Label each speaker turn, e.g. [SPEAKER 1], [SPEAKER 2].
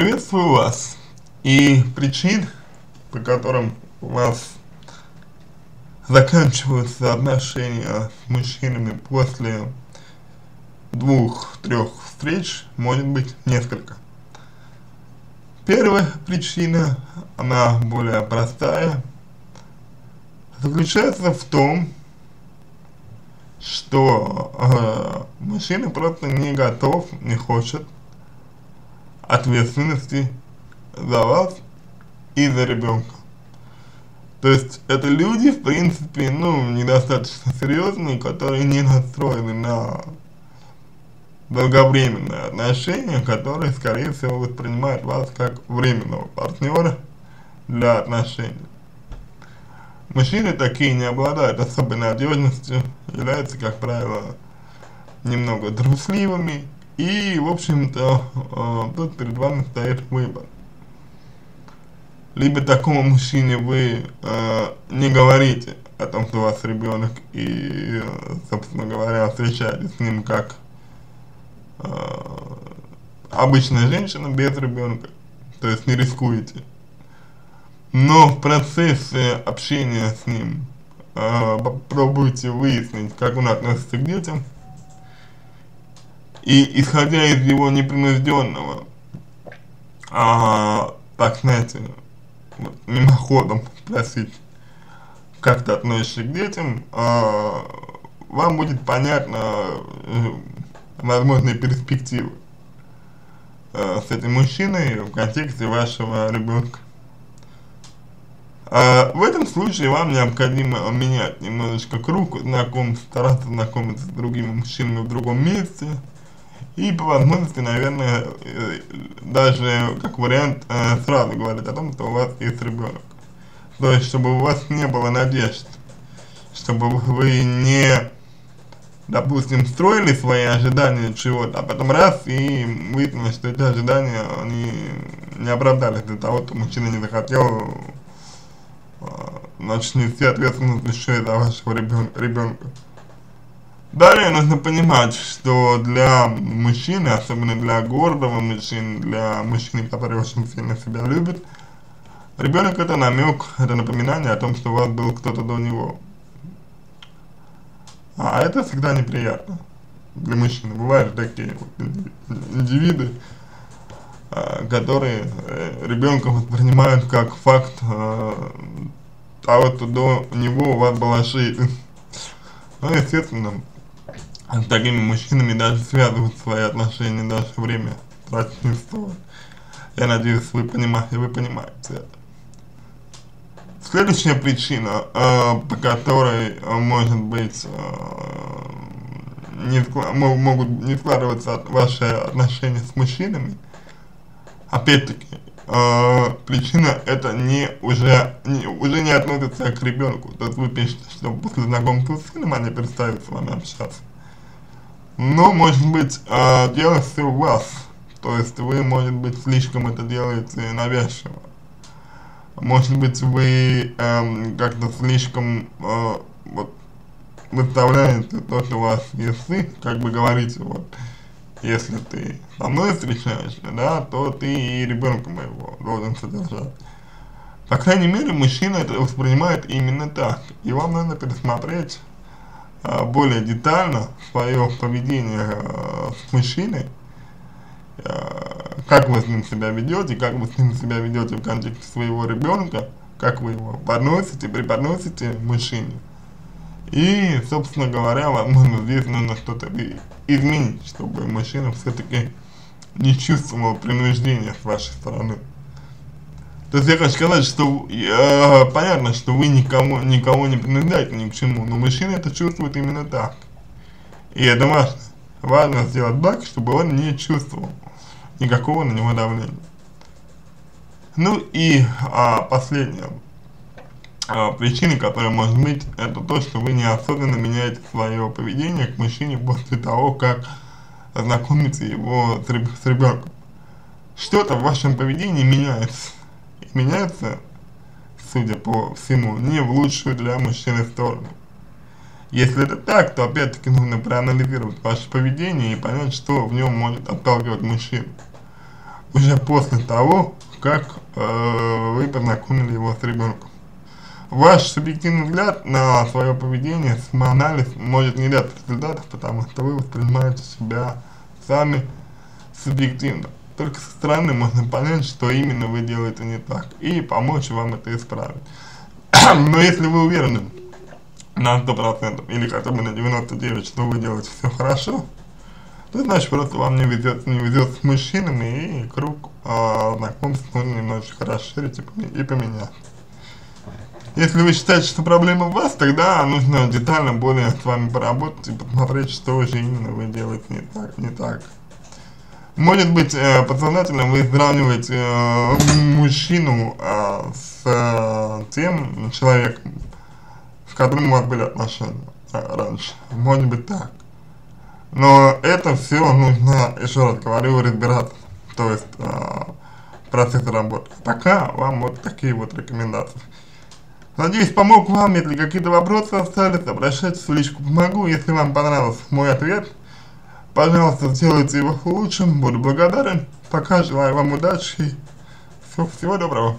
[SPEAKER 1] Приветствую вас. И причин, по которым у вас заканчиваются отношения с мужчинами после двух-трех встреч, может быть несколько. Первая причина, она более простая, заключается в том, что э, мужчина просто не готов, не хочет ответственности за вас и за ребенка. То есть это люди, в принципе, ну, недостаточно серьезные, которые не настроены на долговременные отношения, которые, скорее всего, воспринимают вас как временного партнера для отношений. Мужчины такие не обладают особой надежностью, являются, как правило, немного трусливыми, и, в общем-то, э, тут перед вами стоит выбор. Либо такому мужчине вы э, не говорите о том, что у вас ребенок, и, собственно говоря, встречаетесь с ним как э, обычная женщина без ребенка, то есть не рискуете но в процессе общения с ним э, попробуйте выяснить, как он относится к детям, и исходя из его непринужденного, а, так знаете, вот, мимоходом спросить, как ты относишься к детям, а, вам будет понятно э, возможные перспективы э, с этим мужчиной в контексте вашего ребенка. А, в этом случае вам необходимо менять немножечко круг знакомств, стараться знакомиться с другими мужчинами в другом месте. И по возможности, наверное, э, даже как вариант э, сразу говорить о том, что у вас есть ребенок. То есть, чтобы у вас не было надежд, чтобы вы не, допустим, строили свои ожидания чего-то, а потом раз и выяснилось, что эти ожидания, они не оправдались для того, что мужчина не захотел значит нести ответственность еще и за вашего ребенка. Далее нужно понимать, что для мужчины, особенно для гордого мужчины, для мужчины, который очень сильно себя любит, ребенок это намек, это напоминание о том, что у вас был кто-то до него. А это всегда неприятно для мужчины. Бывают такие вот индивиды, а, которые э, ребенка воспринимают как факт а, а вот до него у вас была жизнь. Ну, естественно, с такими мужчинами даже связывать свои отношения, даже время тратить не стоит. Я надеюсь, вы понимаете, вы понимаете это. Следующая причина, э, по которой, э, может быть, э, не могут не складываться ваши отношения с мужчинами, опять-таки, э, причина это не уже, не, уже не относится к ребенку. То есть вы пишете, что после знакомства с сыном они перестают с вами общаться. Но может быть э, дело все у вас. То есть вы, может быть, слишком это делаете навязчиво. Может быть, вы э, как-то слишком э, вот выставляете то, что у вас сын, как бы говорите, вот, если ты со мной встречаешься, да, то ты и ребенка моего должен содержать. По крайней мере, мужчина это воспринимает именно так. И вам надо пересмотреть более детально свое поведение а, с мужчиной, а, как вы с ним себя ведете, как вы с ним себя ведете в контексте своего ребенка, как вы его подносите, преподносите мужчине. И, собственно говоря, возможно, здесь нужно что-то изменить, чтобы мужчина все-таки не чувствовал принуждения с вашей стороны. То есть я хочу сказать, что э, понятно, что вы никому, никого не принуждаете ни к чему, но мужчина это чувствует именно так. И это важно. Важно сделать так, чтобы он не чувствовал никакого на него давления. Ну и а, последнее а, причины, которая может быть, это то, что вы неосознанно меняете свое поведение к мужчине после того, как знакомите его с ребенком. Что-то в вашем поведении меняется. Меняется, судя по всему, не в лучшую для мужчины сторону. Если это так, то опять-таки нужно проанализировать ваше поведение и понять, что в нем может отталкивать мужчину. уже после того, как э, вы познакомили его с ребенком. Ваш субъективный взгляд на свое поведение, самоанализ может не дать результатов, потому что вы воспринимаете себя сами субъективно. Только со стороны можно понять, что именно вы делаете не так, и помочь вам это исправить. Но если вы уверены на 100% или хотя бы на 99%, что вы делаете все хорошо, то значит просто вам не везет, не везет с мужчинами и круг э, знакомств нужно немножечко расширить и поменять. Если вы считаете, что проблема в вас, тогда нужно детально более с вами поработать и посмотреть, что же именно вы делаете не так. Не так. Может быть, э, подсознательно вы сравниваете э, мужчину э, с э, тем человеком, с которым у вас были отношения раньше. Может быть так. Но это все нужно, еще раз говорю, разбираться. То есть, процесс работы. Пока вам вот такие вот рекомендации. Надеюсь, помог вам. Если какие-то вопросы остались, обращайтесь в личку помогу. Если вам понравился мой ответ, пожалуйста, сделайте его лучшим. Буду благодарен. Пока желаю вам удачи и всего, доброго.